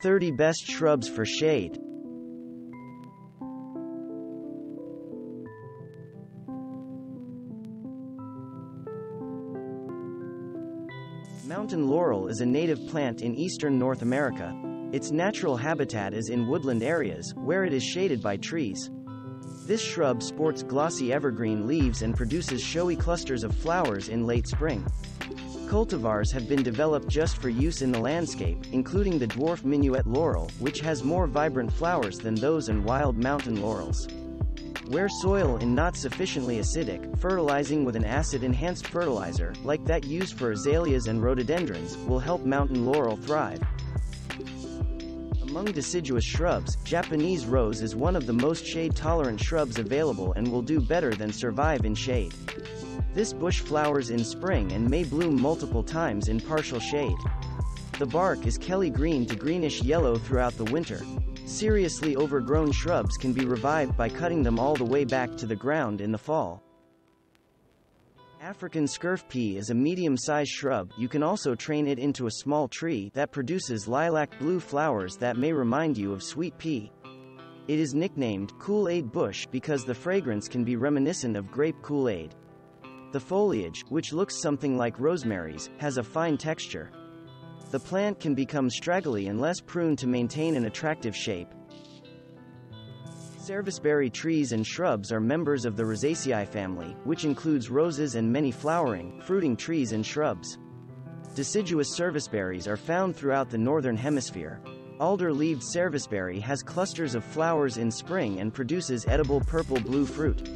30 Best Shrubs for Shade Mountain laurel is a native plant in eastern North America. Its natural habitat is in woodland areas, where it is shaded by trees. This shrub sports glossy evergreen leaves and produces showy clusters of flowers in late spring. Cultivars have been developed just for use in the landscape, including the dwarf minuet laurel, which has more vibrant flowers than those in wild mountain laurels. Where soil is not sufficiently acidic, fertilizing with an acid-enhanced fertilizer, like that used for azaleas and rhododendrons, will help mountain laurel thrive. Among deciduous shrubs, Japanese rose is one of the most shade-tolerant shrubs available and will do better than survive in shade. This bush flowers in spring and may bloom multiple times in partial shade. The bark is Kelly green to greenish yellow throughout the winter. Seriously overgrown shrubs can be revived by cutting them all the way back to the ground in the fall. African scurf pea is a medium-sized shrub, you can also train it into a small tree that produces lilac blue flowers that may remind you of sweet pea. It is nicknamed Kool-Aid bush because the fragrance can be reminiscent of grape Kool-Aid. The foliage, which looks something like rosemary's, has a fine texture. The plant can become straggly unless pruned to maintain an attractive shape. Serviceberry trees and shrubs are members of the Rosaceae family, which includes roses and many flowering, fruiting trees and shrubs. Deciduous serviceberries are found throughout the northern hemisphere. Alder-leaved serviceberry has clusters of flowers in spring and produces edible purple-blue fruit.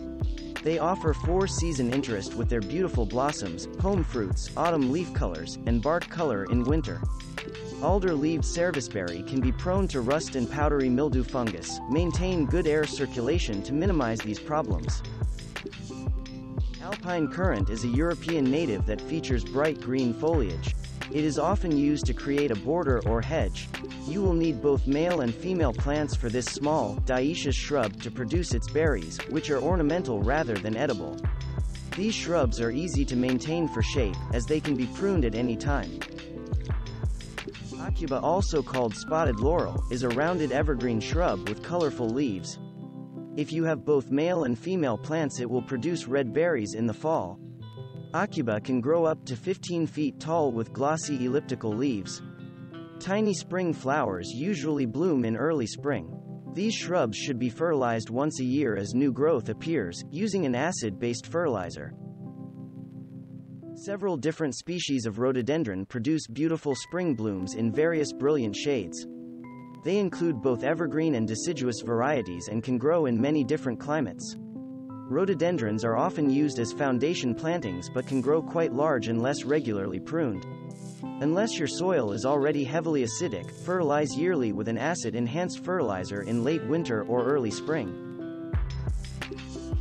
They offer four-season interest with their beautiful blossoms, home fruits, autumn leaf colors, and bark color in winter. Alder-leaved serviceberry can be prone to rust and powdery mildew fungus. Maintain good air circulation to minimize these problems. Alpine currant is a European native that features bright green foliage. It is often used to create a border or hedge. You will need both male and female plants for this small, dioecious shrub to produce its berries, which are ornamental rather than edible. These shrubs are easy to maintain for shape, as they can be pruned at any time. Aucuba also called spotted laurel, is a rounded evergreen shrub with colorful leaves. If you have both male and female plants it will produce red berries in the fall. Aucuba can grow up to 15 feet tall with glossy elliptical leaves. Tiny spring flowers usually bloom in early spring. These shrubs should be fertilized once a year as new growth appears, using an acid-based fertilizer. Several different species of rhododendron produce beautiful spring blooms in various brilliant shades. They include both evergreen and deciduous varieties and can grow in many different climates. Rhododendrons are often used as foundation plantings but can grow quite large unless regularly pruned. Unless your soil is already heavily acidic, fertilize yearly with an acid-enhanced fertilizer in late winter or early spring.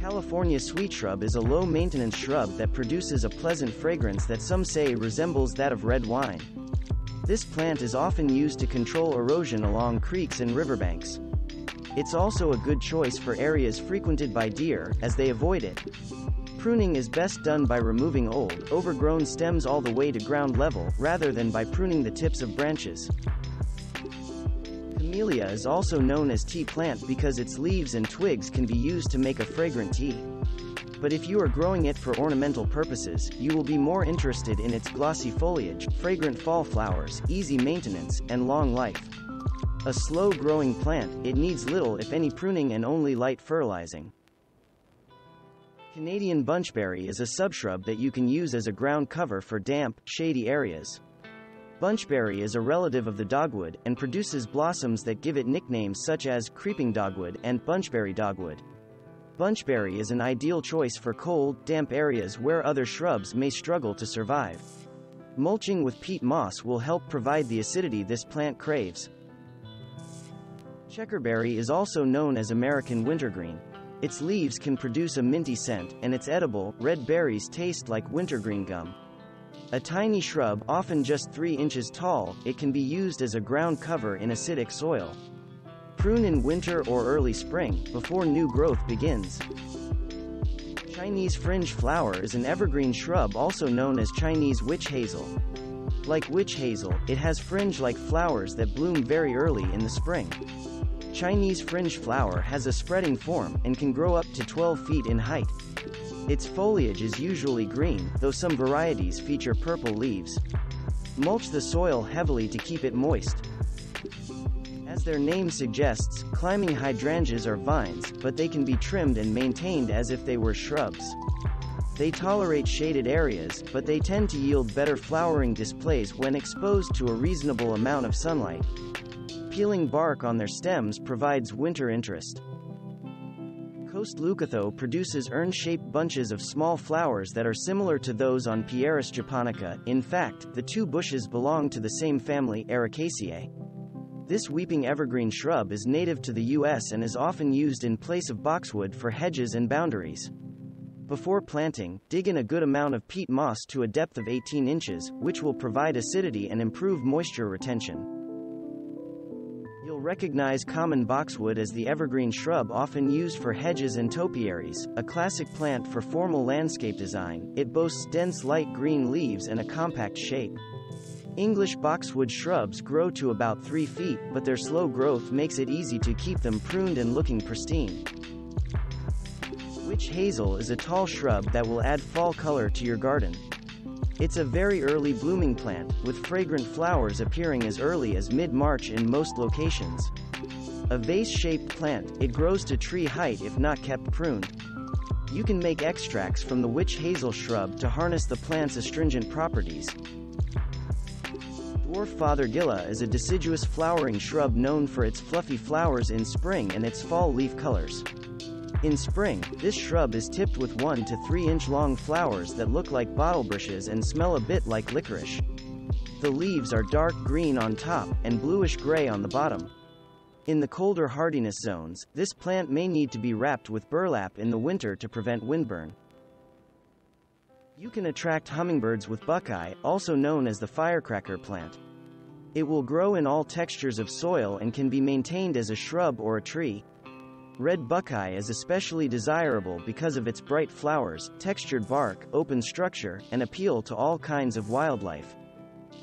California sweet shrub is a low-maintenance shrub that produces a pleasant fragrance that some say resembles that of red wine. This plant is often used to control erosion along creeks and riverbanks. It's also a good choice for areas frequented by deer, as they avoid it. Pruning is best done by removing old, overgrown stems all the way to ground level, rather than by pruning the tips of branches. Camellia is also known as tea plant because its leaves and twigs can be used to make a fragrant tea. But if you are growing it for ornamental purposes, you will be more interested in its glossy foliage, fragrant fall flowers, easy maintenance, and long life. A slow-growing plant, it needs little if any pruning and only light fertilizing. Canadian bunchberry is a subshrub that you can use as a ground cover for damp, shady areas. Bunchberry is a relative of the dogwood, and produces blossoms that give it nicknames such as creeping dogwood and bunchberry dogwood. Bunchberry is an ideal choice for cold, damp areas where other shrubs may struggle to survive. Mulching with peat moss will help provide the acidity this plant craves. Checkerberry is also known as American wintergreen. Its leaves can produce a minty scent, and its edible, red berries taste like wintergreen gum. A tiny shrub, often just 3 inches tall, it can be used as a ground cover in acidic soil. Prune in winter or early spring, before new growth begins. Chinese fringe flower is an evergreen shrub also known as Chinese witch hazel. Like witch hazel, it has fringe-like flowers that bloom very early in the spring. Chinese fringe flower has a spreading form, and can grow up to 12 feet in height. Its foliage is usually green, though some varieties feature purple leaves. Mulch the soil heavily to keep it moist. As their name suggests, climbing hydrangeas are vines, but they can be trimmed and maintained as if they were shrubs. They tolerate shaded areas, but they tend to yield better flowering displays when exposed to a reasonable amount of sunlight. Peeling bark on their stems provides winter interest. Coast leucothoe produces urn-shaped bunches of small flowers that are similar to those on Pieris japonica, in fact, the two bushes belong to the same family, Ericaceae. This weeping evergreen shrub is native to the U.S. and is often used in place of boxwood for hedges and boundaries. Before planting, dig in a good amount of peat moss to a depth of 18 inches, which will provide acidity and improve moisture retention. Recognize common boxwood as the evergreen shrub often used for hedges and topiaries, a classic plant for formal landscape design. It boasts dense light green leaves and a compact shape. English boxwood shrubs grow to about 3 feet, but their slow growth makes it easy to keep them pruned and looking pristine. Witch hazel is a tall shrub that will add fall color to your garden. It's a very early blooming plant, with fragrant flowers appearing as early as mid-March in most locations. A vase-shaped plant, it grows to tree height if not kept pruned. You can make extracts from the witch hazel shrub to harness the plant's astringent properties, Dwarf fothergilla is a deciduous flowering shrub known for its fluffy flowers in spring and its fall leaf colors. In spring, this shrub is tipped with 1 to 3 inch long flowers that look like bottle brushes and smell a bit like licorice. The leaves are dark green on top, and bluish gray on the bottom. In the colder hardiness zones, this plant may need to be wrapped with burlap in the winter to prevent windburn. You can attract hummingbirds with buckeye, also known as the firecracker plant. It will grow in all textures of soil and can be maintained as a shrub or a tree. Red buckeye is especially desirable because of its bright flowers, textured bark, open structure, and appeal to all kinds of wildlife.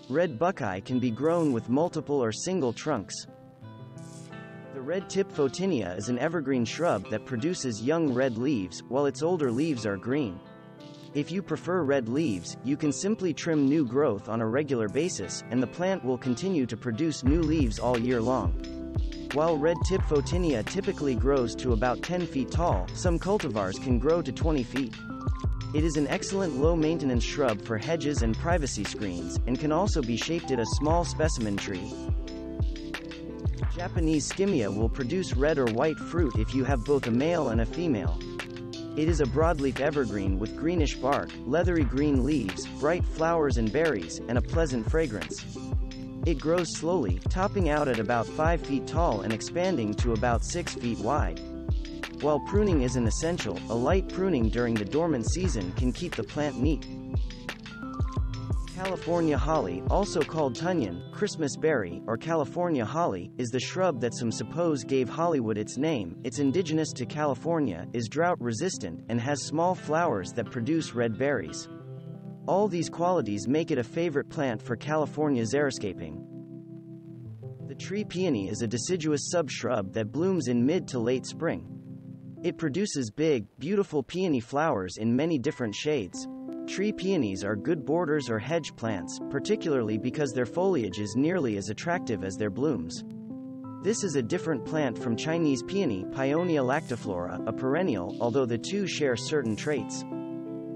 Red buckeye can be grown with multiple or single trunks. The red tip photinia is an evergreen shrub that produces young red leaves, while its older leaves are green. If you prefer red leaves, you can simply trim new growth on a regular basis, and the plant will continue to produce new leaves all year long. While red tip photinia typically grows to about 10 feet tall, some cultivars can grow to 20 feet. It is an excellent low-maintenance shrub for hedges and privacy screens, and can also be shaped at a small specimen tree. Japanese skimmia will produce red or white fruit if you have both a male and a female. It is a broadleaf evergreen with greenish bark, leathery green leaves, bright flowers and berries, and a pleasant fragrance. It grows slowly, topping out at about 5 feet tall and expanding to about 6 feet wide. While pruning isn't essential, a light pruning during the dormant season can keep the plant neat. California holly, also called toyon, Christmas berry, or California holly, is the shrub that some suppose gave Hollywood its name. It's indigenous to California, is drought resistant, and has small flowers that produce red berries. All these qualities make it a favorite plant for California xeriscaping. The tree peony is a deciduous subshrub that blooms in mid to late spring. It produces big, beautiful peony flowers in many different shades. Tree peonies are good borders or hedge plants, particularly because their foliage is nearly as attractive as their blooms. This is a different plant from Chinese peony Paeonia lactiflora, a perennial, although the two share certain traits.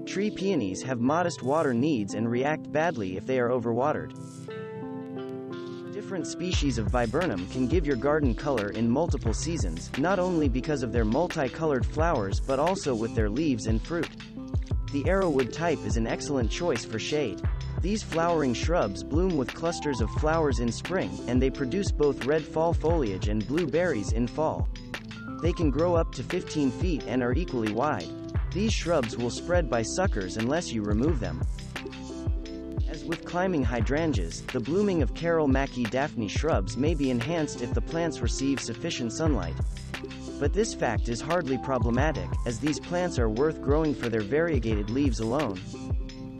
Tree peonies have modest water needs and react badly if they are overwatered. Different species of viburnum can give your garden color in multiple seasons, not only because of their multicolored flowers but also with their leaves and fruit. The arrowwood type is an excellent choice for shade. These flowering shrubs bloom with clusters of flowers in spring, and they produce both red fall foliage and blue berries in fall. They can grow up to 15 feet and are equally wide. These shrubs will spread by suckers unless you remove them. As with climbing hydrangeas, the blooming of Carol Mackie Daphne shrubs may be enhanced if the plants receive sufficient sunlight. But this fact is hardly problematic, as these plants are worth growing for their variegated leaves alone.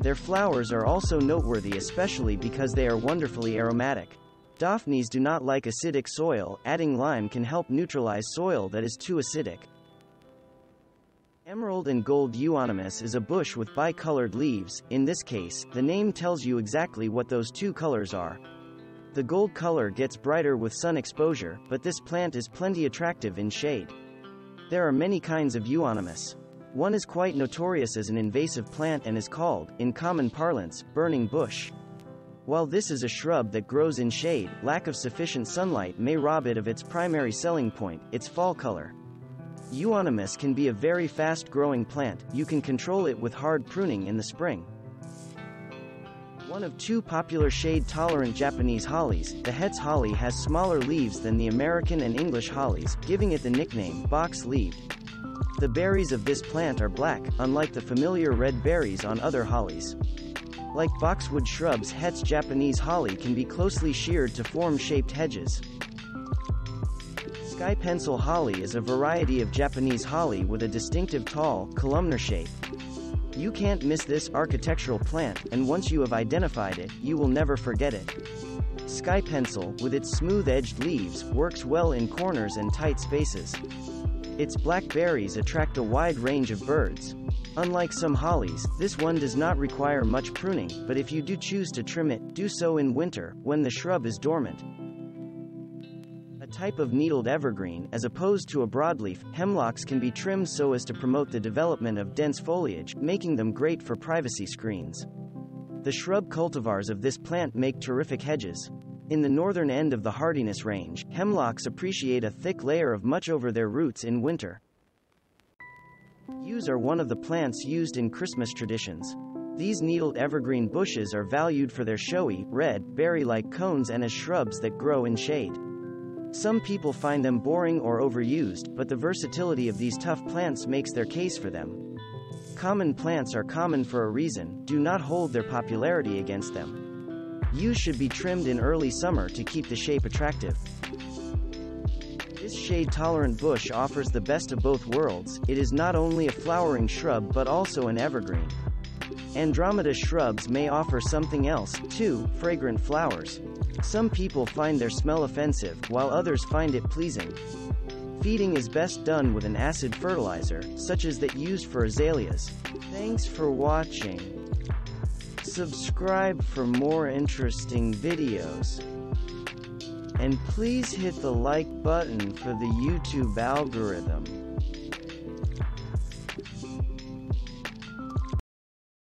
Their flowers are also noteworthy especially because they are wonderfully aromatic. Daphnes do not like acidic soil, adding lime can help neutralize soil that is too acidic. Emerald and gold euonymus is a bush with bicolored leaves, in this case, the name tells you exactly what those two colors are. The gold color gets brighter with sun exposure, but this plant is plenty attractive in shade. There are many kinds of euonymus. One is quite notorious as an invasive plant and is called, in common parlance, burning bush. While this is a shrub that grows in shade, lack of sufficient sunlight may rob it of its primary selling point, its fall color. Euonymus can be a very fast-growing plant, you can control it with hard pruning in the spring. One of two popular shade-tolerant Japanese hollies, the Hetz holly has smaller leaves than the American and English hollies, giving it the nickname box-leaved. The berries of this plant are black, unlike the familiar red berries on other hollies. Like boxwood shrubs Hetz Japanese holly can be closely sheared to form shaped hedges. Sky pencil holly is a variety of Japanese holly with a distinctive tall, columnar shape. You can't miss this architectural plant, and once you have identified it, you will never forget it. Sky pencil, with its smooth-edged leaves, works well in corners and tight spaces. Its black berries attract a wide range of birds. Unlike some hollies, this one does not require much pruning, but if you do choose to trim it, do so in winter, when the shrub is dormant. Type of needled evergreen, as opposed to a broadleaf, hemlocks can be trimmed so as to promote the development of dense foliage, making them great for privacy screens. The shrub cultivars of this plant make terrific hedges. In the northern end of the hardiness range, hemlocks appreciate a thick layer of much over their roots in winter. Yews are one of the plants used in Christmas traditions. These needled evergreen bushes are valued for their showy, red, berry-like cones and as shrubs that grow in shade. Some people find them boring or overused, but the versatility of these tough plants makes their case for them. Common plants are common for a reason, do not hold their popularity against them. Yews should be trimmed in early summer to keep the shape attractive. This shade-tolerant bush offers the best of both worlds, it is not only a flowering shrub but also an evergreen. Andromeda shrubs may offer something else, too, fragrant flowers. Some people find their smell offensive, while others find it pleasing. Feeding is best done with an acid fertilizer, such as that used for azaleas. Thanks for watching. Subscribe for more interesting videos. And please hit the like button for the YouTube algorithm.